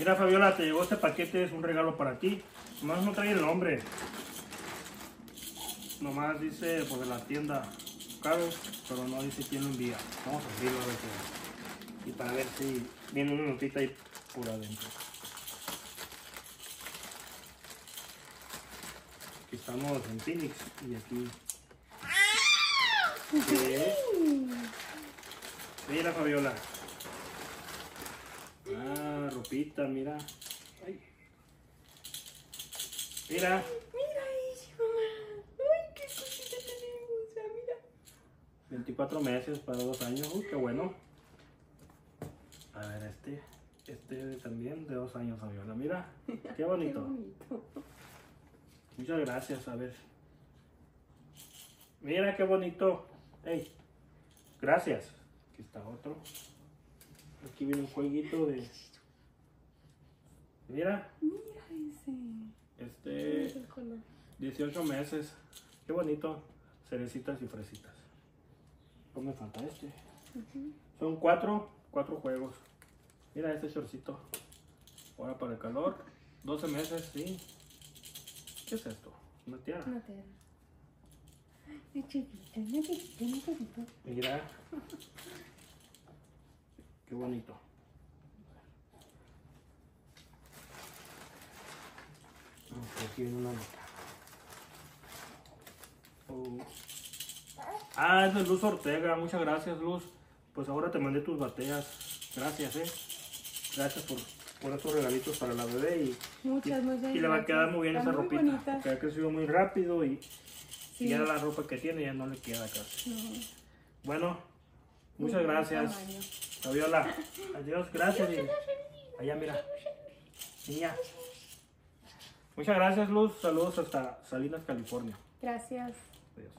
Mira, Fabiola, te llegó este paquete, es un regalo para ti. Nomás no trae el nombre. Nomás dice, pues, de la tienda caro, pero no dice quién lo envía. Vamos a abrirlo a ver qué- Y para ver si viene una notita ahí por adentro. Aquí estamos en Phoenix y aquí. ¿Qué? Mira, Fabiola. Ah, ropita, mira. Ay. Mira, Mira eso, mamá. Ay, qué cosita tenemos. Ah, mira. 24 meses para dos años. Uy, qué bueno. A ver, este. Este también de dos años, Fabiola. Mira, qué Qué bonito. bonito. Muchas gracias, a ver. Mira qué bonito. Ey, gracias. Aquí está otro. Aquí viene un jueguito de. Mira, Mira ese. este. Es el color. 18 meses. Qué bonito. Cerecitas y fresitas. ¿Cómo me falta este? Son cuatro, cuatro juegos. Mira este shortcito. Ahora para el calor. 12 meses, sí. ¿Qué es esto? Una tiara. Una. Una chiquita, una chiquita, una chiquita. Mira. Qué bonito. Aquí viene una nota. Oh. Ah, es de Luz Ortega. Muchas gracias, Luz. Pues ahora te mandé tus bateas. Gracias, eh. Gracias por, por estos regalitos para la bebé y, Muchas, y- muchas y le va a quedar muy bien Está esa muy ropita. bonita. Porque ha crecido muy rápido y, Sí. y ya la ropa que tiene ya no le queda casi. No. Bueno, muchas Muy buen gracias. Fabiola, adiós, gracias. y- Allá, mira. Niña. Muchas gracias, Luz. Saludos hasta Salinas, California. Gracias. Adiós.